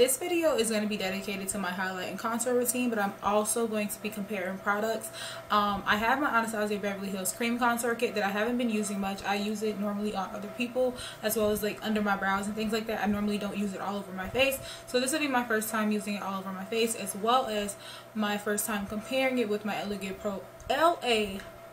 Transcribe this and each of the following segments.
this video is going to be dedicated to my highlight and contour routine but i'm also going to be comparing products. Um, i have my anastasia beverly hills cream contour kit that i haven't been using much. I use it normally on other people as well as like under my brows and things like that. I normally don't use it all over my face. So this will be my first time using it all over my face as well as my first time comparing it with my la pro la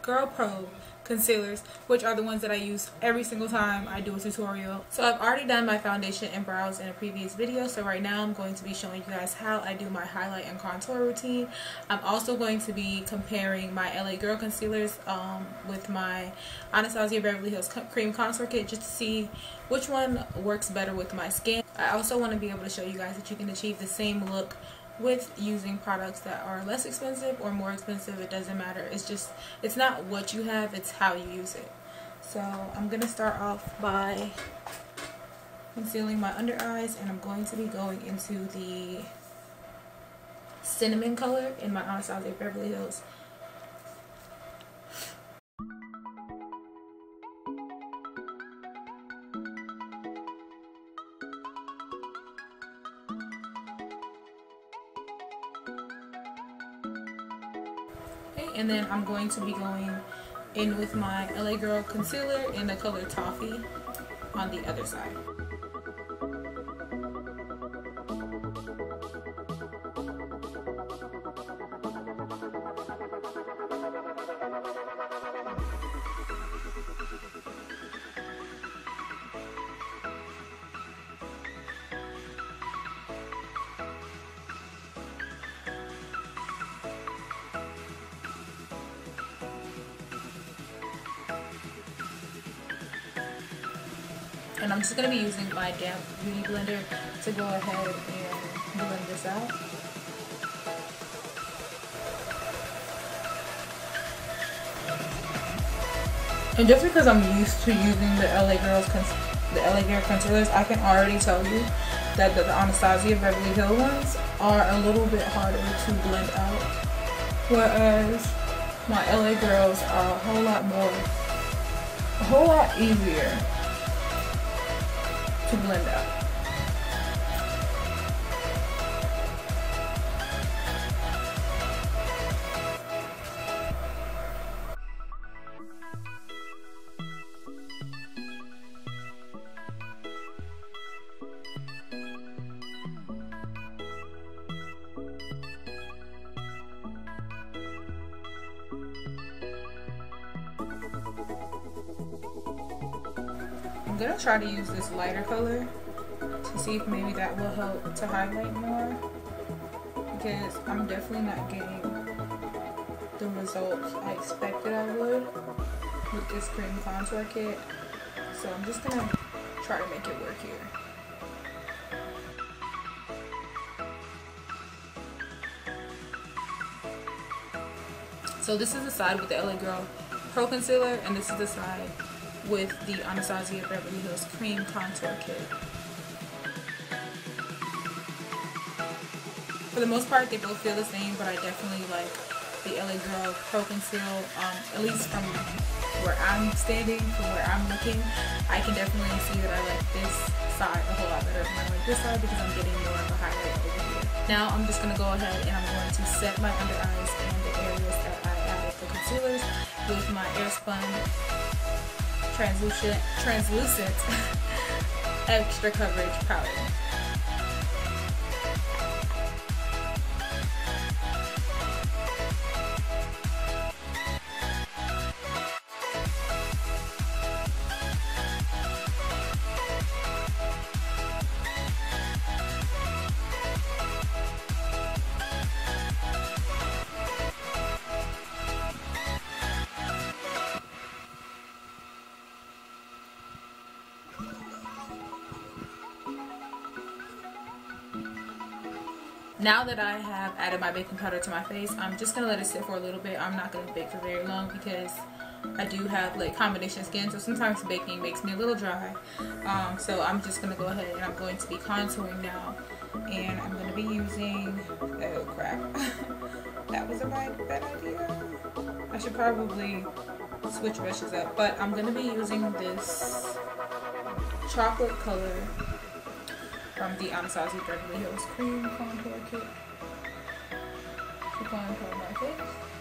girl pro concealers which are the ones that I use every single time I do a tutorial. So I've already done my foundation and brows in a previous video so right now I'm going to be showing you guys how I do my highlight and contour routine. I'm also going to be comparing my LA Girl concealers um, with my Anastasia Beverly Hills Cream Contour Kit just to see which one works better with my skin. I also want to be able to show you guys that you can achieve the same look with using products that are less expensive or more expensive it doesn't matter. It's just it's not what you have it's how you use it. So I'm gonna start off by concealing my under eyes and I'm going to be going into the cinnamon color in my Anastasia Beverly Hills and then I'm going to be going in with my LA Girl concealer in the color Toffee on the other side. And I'm just going to be using my damp beauty blender to go ahead and blend this out. And just because I'm used to using the LA Girls the LA Girl concealers, I can already tell you that the, the Anastasia Beverly Hills ones are a little bit harder to blend out. Whereas my LA Girls are a whole lot more, a whole lot easier to blend out. I'm gonna try to use this lighter color to see if maybe that will help to highlight more because I'm definitely not getting the results I expected I would with this cream contour kit so I'm just gonna try to make it work here. So this is the side with the LA Girl Pro Concealer and this is the side with the Anastasia Beverly Hills Cream Contour Kit. For the most part, they both feel the same, but I definitely like the LA Girl Pro Conceal, um, at least from where I'm standing, from where I'm looking, I can definitely see that I like this side a whole lot better than I like this side because I'm getting more of a highlight over here. Now I'm just going to go ahead and I'm going to set my under eyes and the areas that I added the concealers with my Airspun translucent, translucent extra coverage powder. Now that I have added my baking powder to my face, I'm just going to let it sit for a little bit. I'm not going to bake for very long because I do have like combination skin, so sometimes baking makes me a little dry. Um, so I'm just to go ahead and I'm going to be contouring now. And I'm to be using, oh crap, that was a bad, bad idea. I should probably switch brushes up, but I'm to be using this chocolate color from the Anastasia Beverly Hills Cream Contour Kit to contour my face.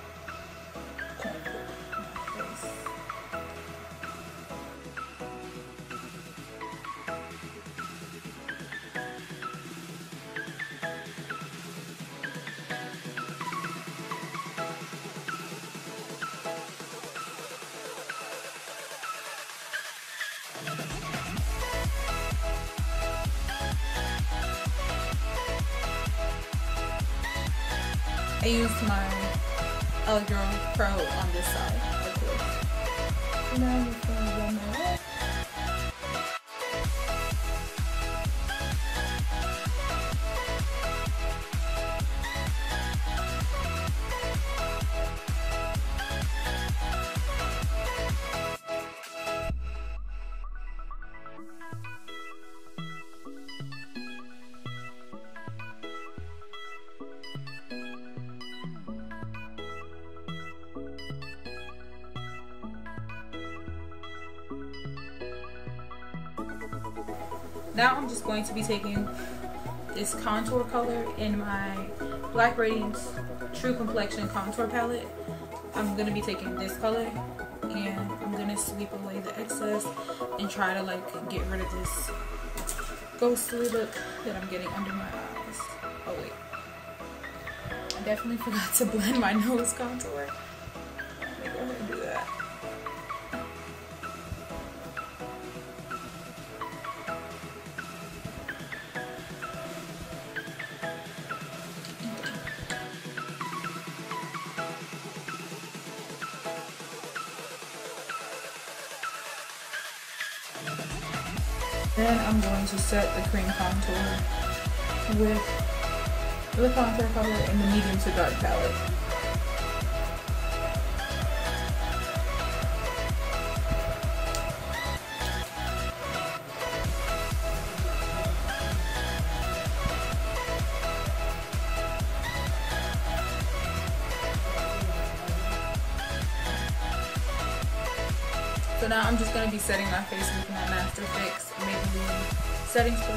I used my LA Girl Pro on this side, of Now I'm just going to be taking this contour color in my Black Radiance True Complexion Contour Palette. I'm going to be taking this color and I'm going to sweep away the excess and try to like get rid of this ghostly look that I'm getting under my eyes. Oh wait. I definitely forgot to blend my nose contour. Then I'm going to set the cream contour with the contour color in the medium to dark palette. So now I'm just going to be setting my face with my Master Fix setting spray.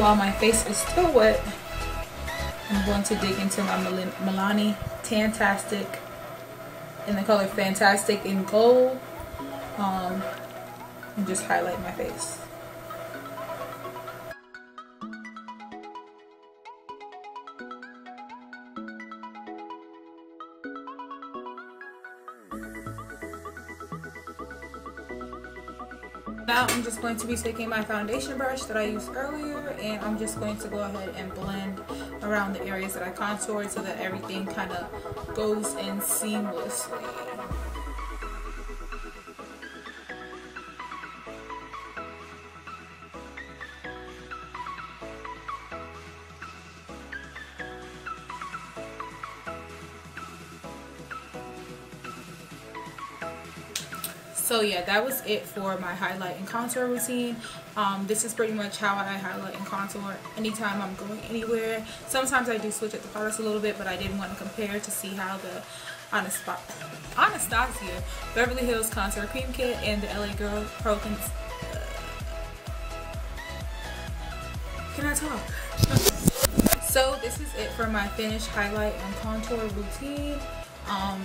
While my face is still wet, I'm going to dig into my Milani Tantastic in the color Fantastic in Gold um, and just highlight my face. Now I'm just going to be taking my foundation brush that I used earlier and I'm just going to go ahead and blend around the areas that I contoured so that everything kind of goes in seamlessly. So yeah that was it for my highlight and contour routine. Um, this is pretty much how I highlight and contour anytime I'm going anywhere. Sometimes I do switch up the products a little bit but I didn't want to compare to see how the Anastasia Beverly Hills Contour Cream Kit and the LA Girl Pro Con uh, Can I talk? so this is it for my finished highlight and contour routine. Um,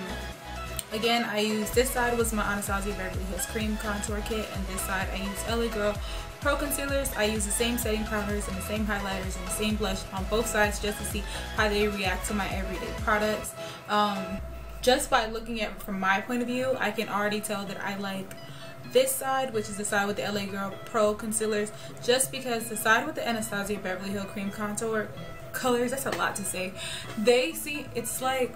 Again, I use this side was my Anastasia Beverly Hills Cream Contour Kit, and this side I use LA Girl Pro Concealers. I use the same setting powders and the same highlighters and the same blush on both sides just to see how they react to my everyday products. Um, just by looking at from my point of view, I can already tell that I like this side, which is the side with the LA Girl Pro Concealers, just because the side with the Anastasia Beverly Hills Cream Contour colors, that's a lot to say, they see, it's like,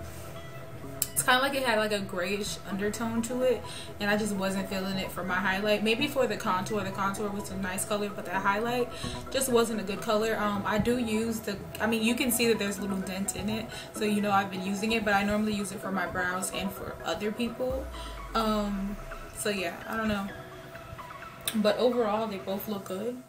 kind of like it had like a grayish undertone to it and I just wasn't feeling it for my highlight. Maybe for the contour the contour was a nice color but that highlight just wasn't a good color. Um I do use the I mean you can see that there's a little dent in it so you know I've been using it but I normally use it for my brows and for other people. Um so yeah I don't know. But overall they both look good